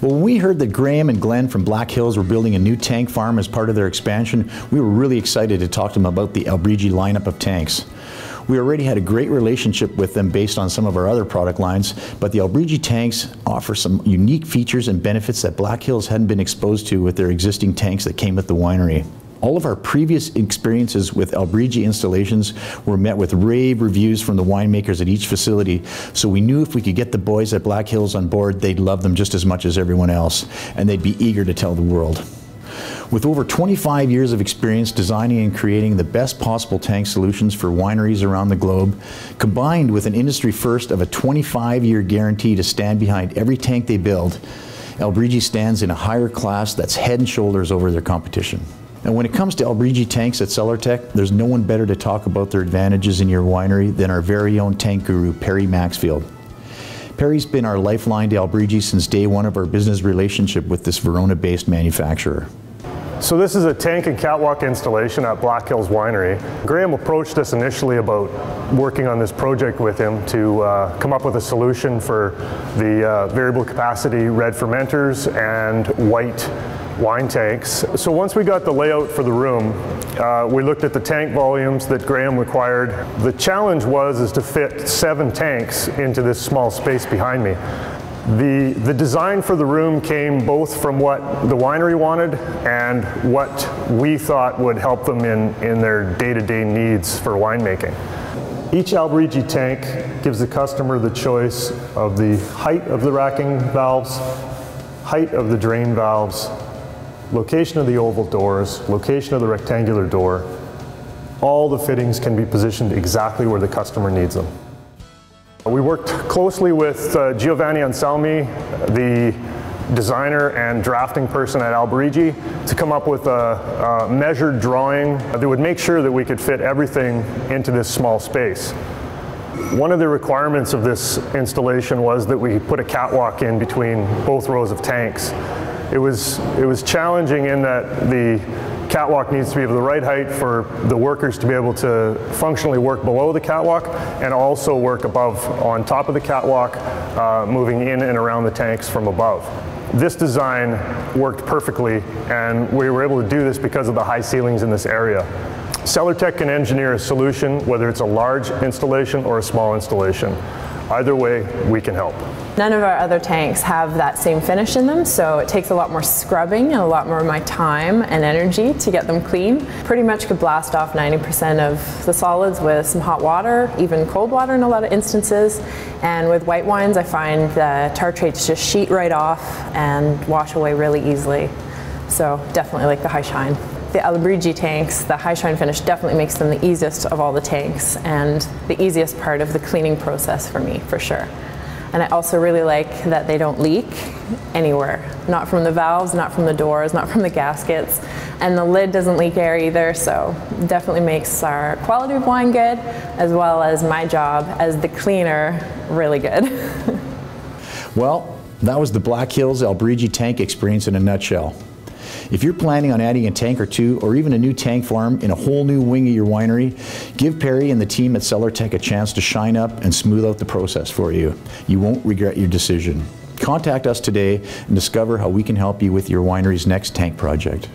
Well, when we heard that Graham and Glenn from Black Hills were building a new tank farm as part of their expansion, we were really excited to talk to them about the Albrigi lineup of tanks. We already had a great relationship with them based on some of our other product lines, but the Albrigi tanks offer some unique features and benefits that Black Hills hadn't been exposed to with their existing tanks that came with the winery. All of our previous experiences with Albrigi installations were met with rave reviews from the winemakers at each facility, so we knew if we could get the boys at Black Hills on board, they'd love them just as much as everyone else, and they'd be eager to tell the world. With over 25 years of experience designing and creating the best possible tank solutions for wineries around the globe, combined with an industry first of a 25 year guarantee to stand behind every tank they build, Albrigi stands in a higher class that's head and shoulders over their competition. And when it comes to Albrigi tanks at Cellar-Tek, there's no one better to talk about their advantages in your winery than our very own tank guru, Perry Maxfield. Perry's been our lifeline to Albrigi since day one of our business relationship with this Verona-based manufacturer. So this is a tank and catwalk installation at Black Hills Winery. Graham approached us initially about working on this project with him to uh, come up with a solution for the uh, variable capacity red fermenters and white wine tanks. So once we got the layout for the room, uh, we looked at the tank volumes that Graham required. The challenge was is to fit seven tanks into this small space behind me. The, the design for the room came both from what the winery wanted and what we thought would help them in, in their day-to-day -day needs for winemaking. Each Albrigi tank gives the customer the choice of the height of the racking valves, height of the drain valves, location of the oval doors, location of the rectangular door. All the fittings can be positioned exactly where the customer needs them. We worked closely with uh, Giovanni Anselmi, the designer and drafting person at Albrigi, to come up with a, a measured drawing that would make sure that we could fit everything into this small space. One of the requirements of this installation was that we put a catwalk in between both rows of tanks. It was, it was challenging in that the catwalk needs to be of the right height for the workers to be able to functionally work below the catwalk and also work above on top of the catwalk, uh, moving in and around the tanks from above. This design worked perfectly and we were able to do this because of the high ceilings in this area. Cellar-Tek can engineer a solution whether it's a large installation or a small installation. Either way, we can help. None of our other tanks have that same finish in them, so it takes a lot more scrubbing and a lot more of my time and energy to get them clean. Pretty much could blast off 90% of the solids with some hot water, even cold water in a lot of instances. And with white wines, I find the tartrates just sheet right off and wash away really easily. So definitely like the high shine the Albrigi tanks, the high shine finish definitely makes them the easiest of all the tanks and the easiest part of the cleaning process for me, for sure. And I also really like that they don't leak anywhere. Not from the valves, not from the doors, not from the gaskets. And the lid doesn't leak air either, so definitely makes our quality of wine good, as well as my job as the cleaner really good. well, that was the Black Hills Albrigi tank experience in a nutshell. If you're planning on adding a tank or two, or even a new tank farm in a whole new wing of your winery, give Perry and the team at Cellar-Tek a chance to shine up and smooth out the process for you. You won't regret your decision. Contact us today and discover how we can help you with your winery's next tank project.